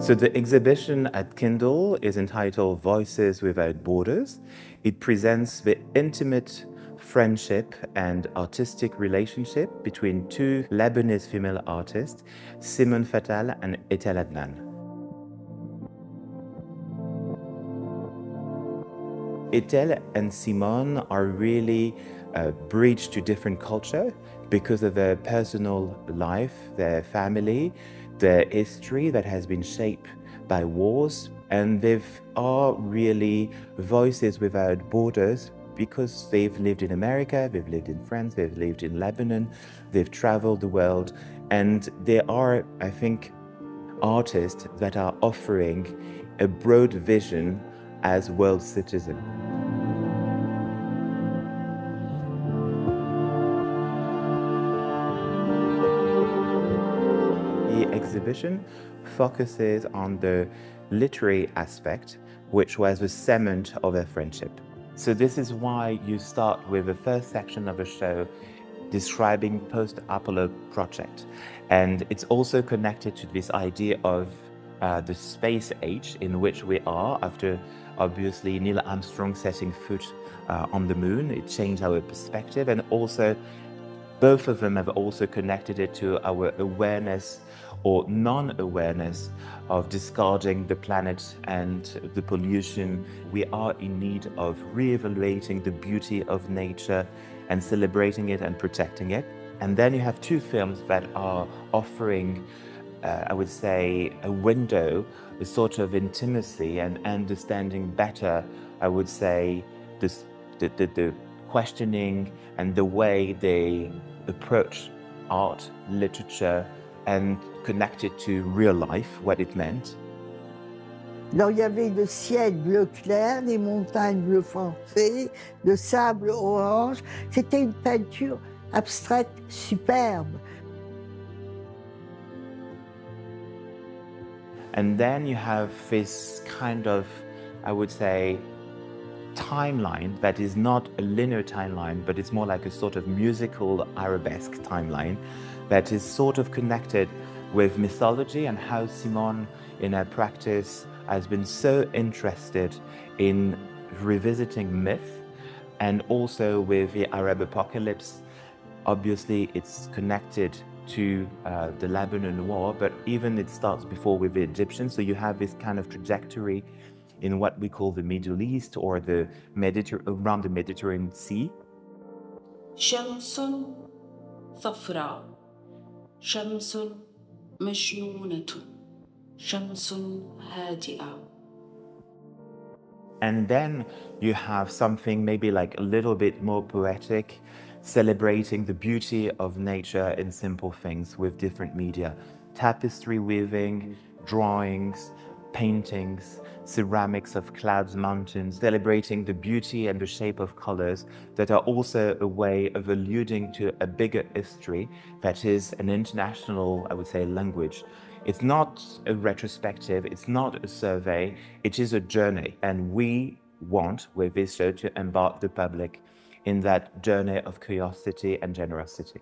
So the exhibition at KINDL is entitled Voices Without Borders. It presents the intimate friendship and artistic relationship between two Lebanese female artists, Simone Fattal and Etel Adnan. Etel and Simone are really uh, a bridge to different culture because of their personal life, their family, their history that has been shaped by wars. And they are really voices without borders because they've lived in America, they've lived in France, they've lived in Lebanon, they've traveled the world. And they are, I think, artists that are offering a broad vision as world citizens. Exhibition focuses on the literary aspect, which was the cement of their friendship. So this is why you start with the first section of the show describing post-Apollo project. And it's also connected to this idea of uh, the space age in which we are after obviously Neil Armstrong setting foot uh, on the moon. It changed our perspective and also both of them have also connected it to our awareness or non-awareness of discarding the planet and the pollution. We are in need of re-evaluating the beauty of nature and celebrating it and protecting it. And then you have two films that are offering uh, I would say, a window, a sort of intimacy and understanding better, I would say, this, the, the, the questioning and the way they approach art, literature, and connect it to real life, what it meant. Alors, il y avait le ciel bleu clair, les montagnes bleu foncé, le sable orange. C'était une peinture abstraite superbe. And then you have this kind of, I would say, timeline that is not a linear timeline, but it's more like a sort of musical arabesque timeline that is sort of connected with mythology and how Simone, in her practice, has been so interested in revisiting myth and also with the Arab apocalypse. Obviously, it's connected to uh, the Lebanon war, but even it starts before with the Egyptians. So you have this kind of trajectory in what we call the Middle East or the Mediter around the Mediterranean Sea. شمس صفراء شمس مجنونة شمس هادئة And then you have something maybe like a little bit more poetic, celebrating the beauty of nature in simple things with different media. Tapestry weaving, drawings, paintings, ceramics of clouds, mountains, celebrating the beauty and the shape of colors that are also a way of alluding to a bigger history that is an international, I would say, language. It's not a retrospective, it's not a survey, it is a journey. And we want, with this show, to embark the public in that journey of curiosity and generosity.